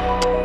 Bye.